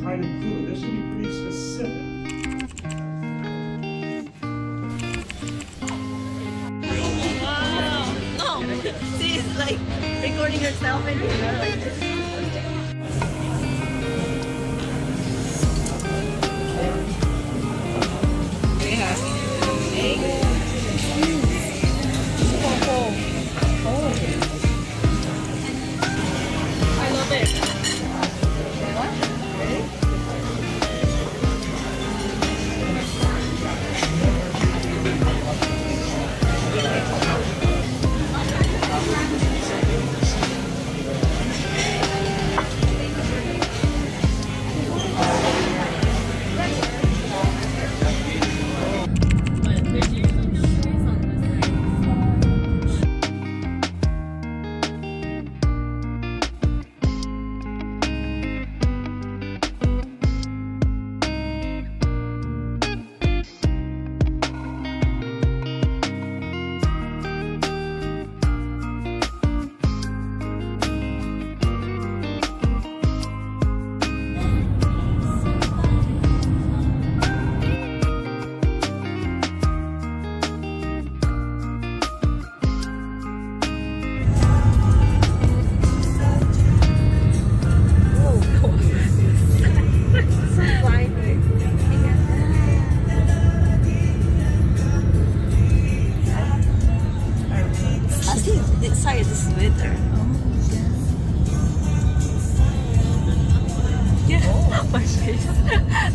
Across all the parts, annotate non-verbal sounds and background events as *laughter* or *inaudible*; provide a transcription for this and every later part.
try to include. This should be pretty specific. Wow. No. She's like recording herself this side is sweater. Yeah, *laughs* my face.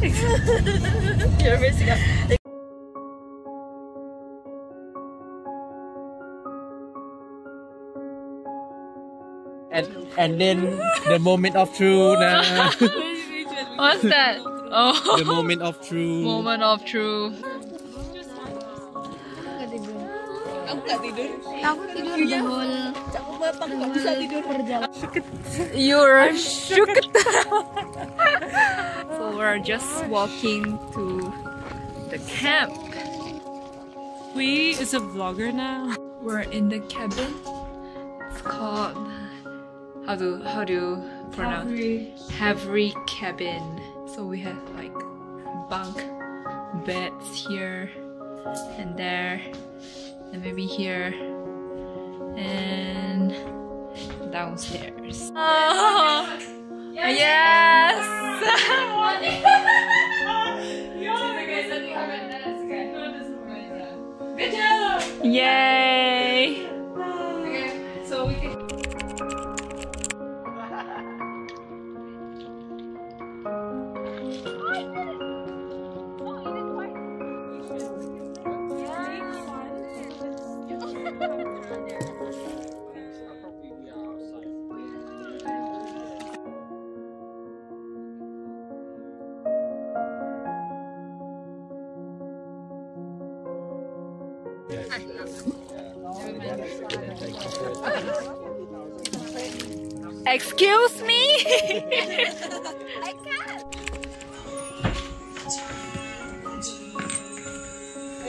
*laughs* Your face got. and and then the moment of truth nah. *laughs* What's that? Oh, the moment of truth moment of truth. Aku tidur the whole. Aku nggak bisa tidur perjalanan. You're shook. so we're just walking to the camp. We is a vlogger now. We're in the cabin. It's called how do how do you pronounce Havre cabin. So we have like bunk beds here and there and maybe here and downstairs. Oh, *laughs* yes! Yay! *laughs* Excuse me? *laughs* I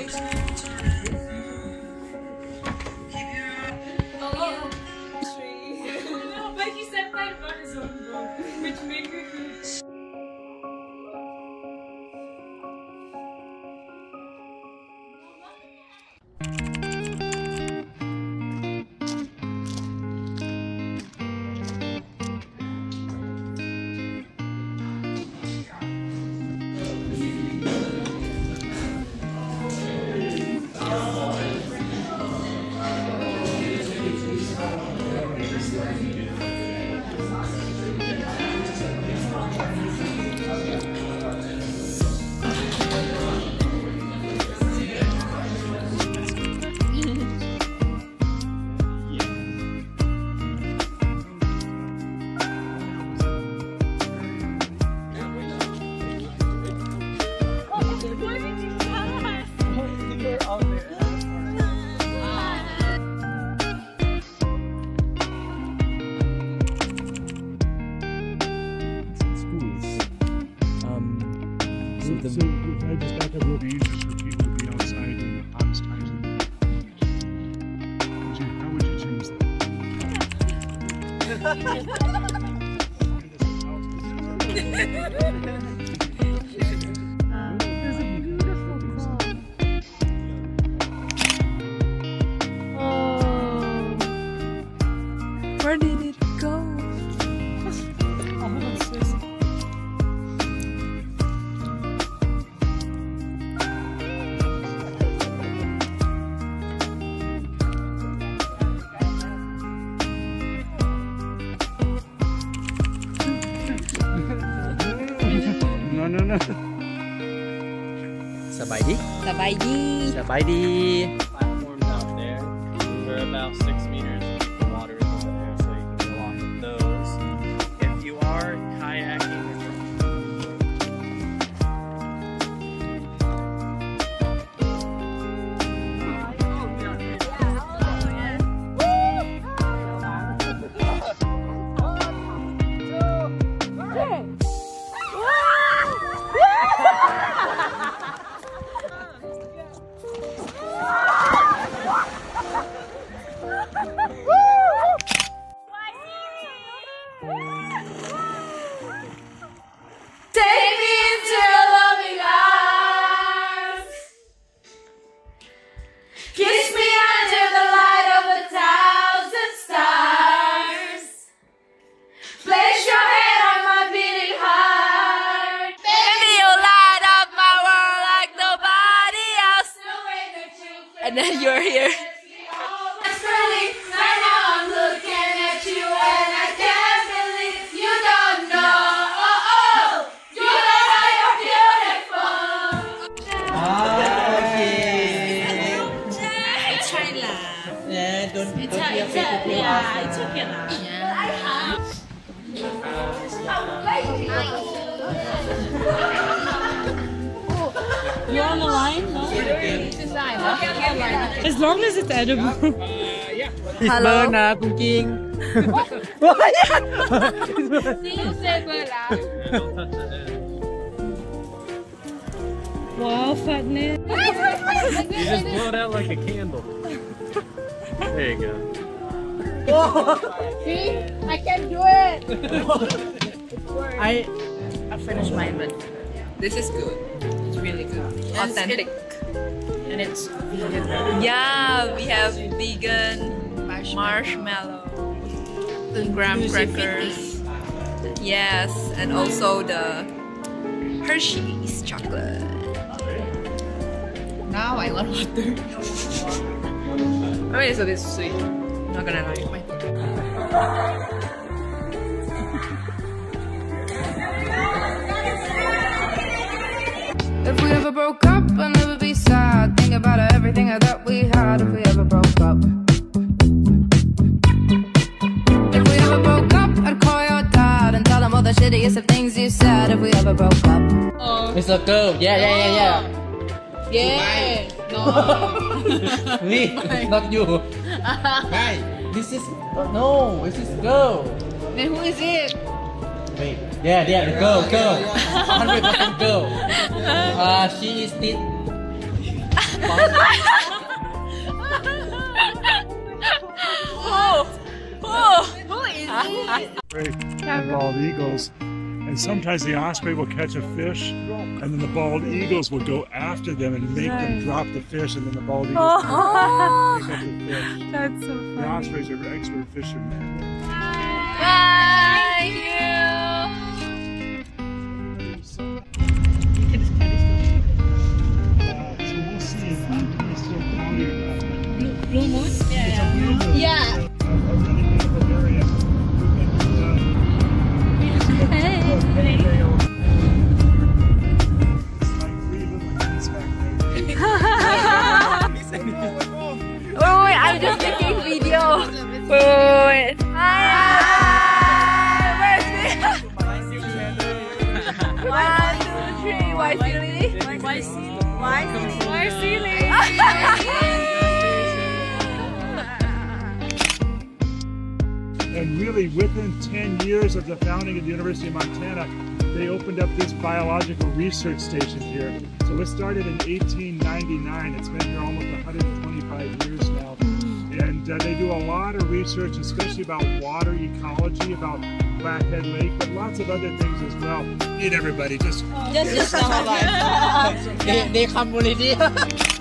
can't. 拜拜 I took it out. Yeah. I have. oh, you're on the line? No? As long as it's edible. Uh, ich Hello. Cooking. *laughs* what? wow, fatness. You just blow it out like a candle. There you go. I can do it! *laughs* I I finished mine but this is good. It's really good. Authentic. And it's yeah we have vegan marshmallow. Graham crackers. yes and also the Hershey's chocolate. Now I want water I mean it's a bit sweet not gonna lie If we ever broke up, I'd never be sad. Think about everything that we had if we ever broke up. If we ever broke up, I'd call your dad and tell him all the shittiest of things you said if we ever broke up. It's a girl yeah yeah yeah yeah yeah no *laughs* me not you *laughs* Hi this is no this is girl then who is it Wait, yeah, yeah, the girl, girl, *laughs* hundred percent girl. *laughs* Uh, she is this. *laughs* Great. And bald eagles. And sometimes the osprey will catch a fish, and then the bald eagles will go after them and make them drop the fish, and then the bald eagles oh. pick up the fish. *laughs* that's so The ospreys are expert fishermen. Thank you. Wait, wait. Where's me? One, two, three. YSEALI? Why silly? Why silly? And really, within 10 years of the founding of the University of Montana, they opened up this biological research station here. So it started in 1899. It's been here almost 125 years lot of research, especially about water ecology, about Flathead Lake, but lots of other things as well. Meet everybody, just Just just sama bye. They, they come already. *laughs*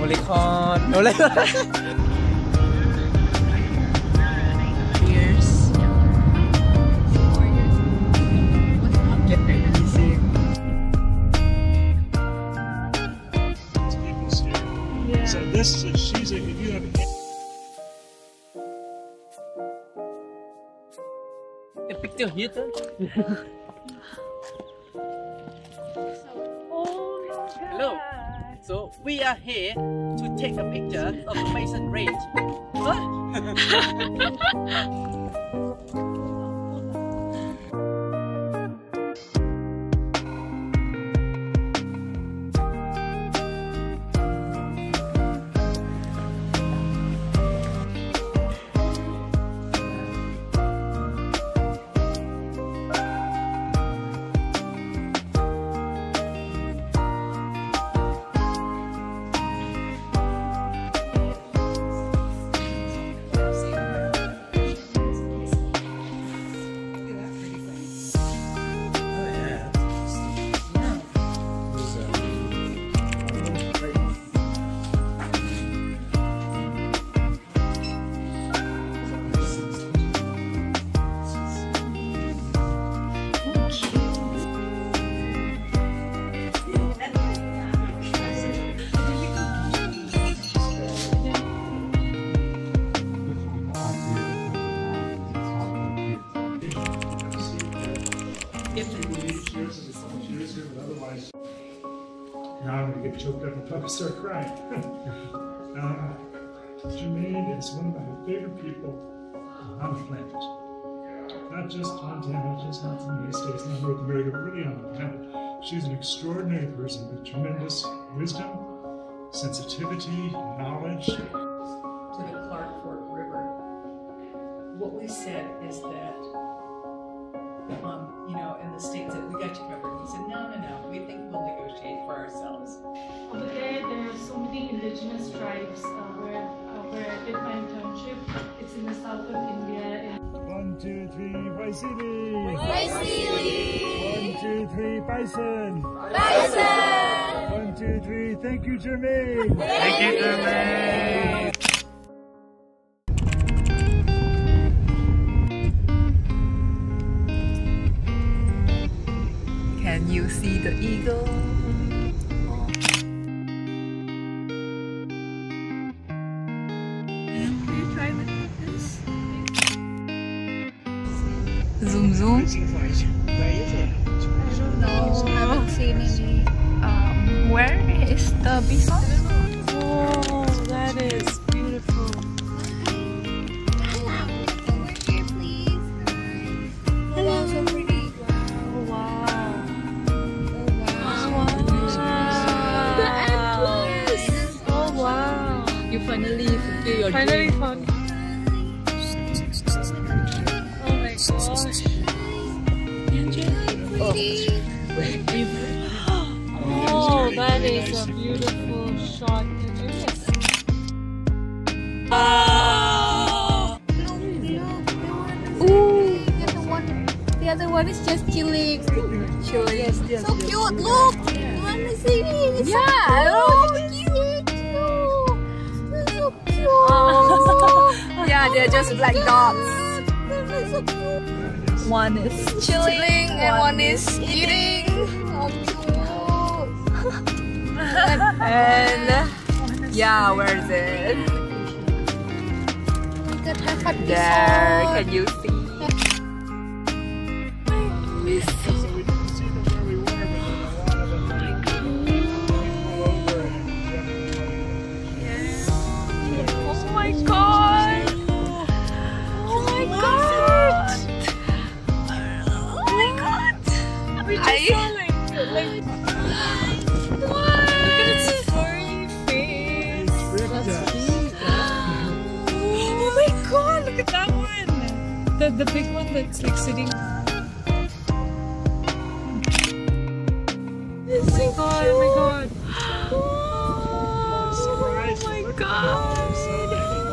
Molicon. Oleh. Years. Get easy. people's here. So this is a, she's a, if you have The picture here. *laughs* are here to take a picture of the Bison Range. Huh? *laughs* Now I'm gonna get choked up and probably start crying. uh, *laughs* Jermaine is one of my favorite people on the planet. Not just Montana, just not from the United States, not North America, but really on the planet. She's an extraordinary person with tremendous wisdom, sensitivity, knowledge. to the Clark Fork River. What we said is that, um, you know, and the states that we got you covered. He said, no, no, no, we think we'll negotiate for ourselves. Over there, there are so many indigenous tribes uh, where, uh, where I did my internship. It's in the south of India. One, two, three, YSEALI! YSEALI! One, two, three, Bison! Bison! One, two, three, thank you, Jermaine! Thank you, Jermaine! You see the eagle? Can you try with this? Zoom zoom. No, haven't seen any. Um, where is the bison? Oh, that is beautiful. Finally fulfill your Finally dream. found. Oh my gosh. Oh, oh that is a beautiful shot. Did you miss? Ooh. The one, the other one is just chilling. Chilling. Yes, yes, so cute. Look. Let me see. Yeah. Oh, cute. Cute. Yeah, they're just black dots. They're so cute. One is chilling and one is eating. *laughs* And yeah, where is it? Look at her fat There, can you see? The, the big one that's like sitting. Oh my god, oh my god. Oh my god.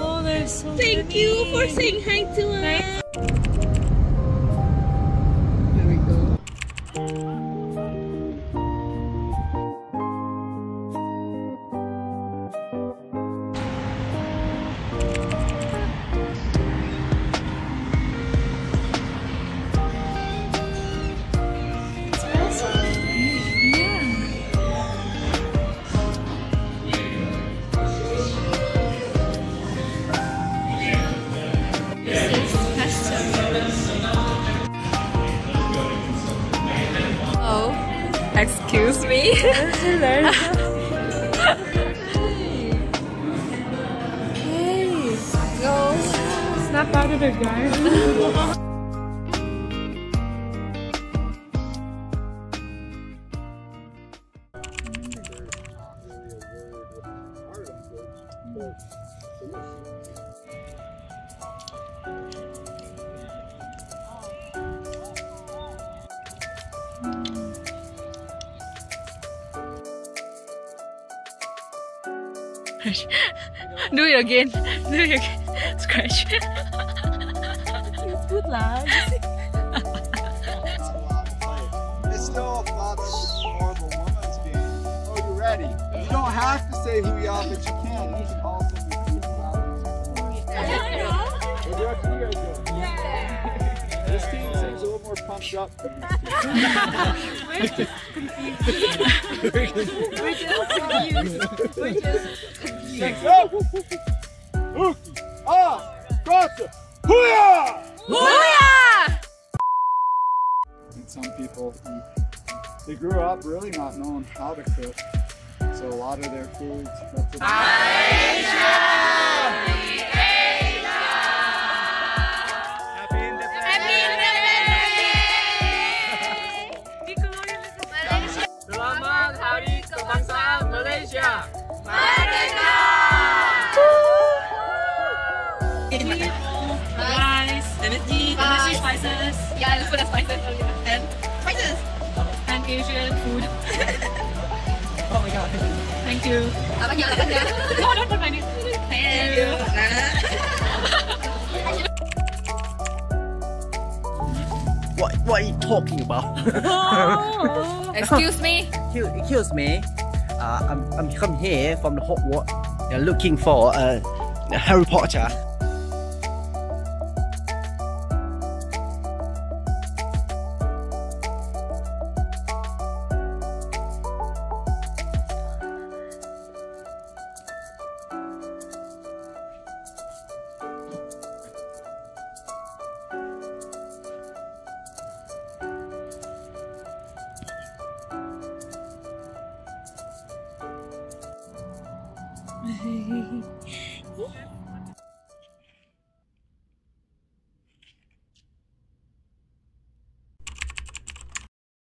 Oh, there's so Thank you for saying hi to us. Hey, go. Snap out of it, guys. *laughs* Do it again. Do it again. Scratch. Good lah. It's still a father's horrible woman's game. Oh, you ready? You don't have to say who you are, but you can. You can also be people out. What direction you guys go? This team seems a little more pumped up than this team. We're just confused. We're just confused. Let's go! Uki! Ah! Gotcha! Hooyah! Hooyah! And some people, they grew up really not knowing how to cook. So a lot of their foods, that's what Asian food. *laughs* oh my god. Thank you. Apa ya? Apa? No, don't put my name. Thank you. What What are you talking about? *laughs* Excuse me. Excuse, excuse me. Uh, I'm I'm come here from the Hogwarts. They're looking for uh, Harry Potter. away.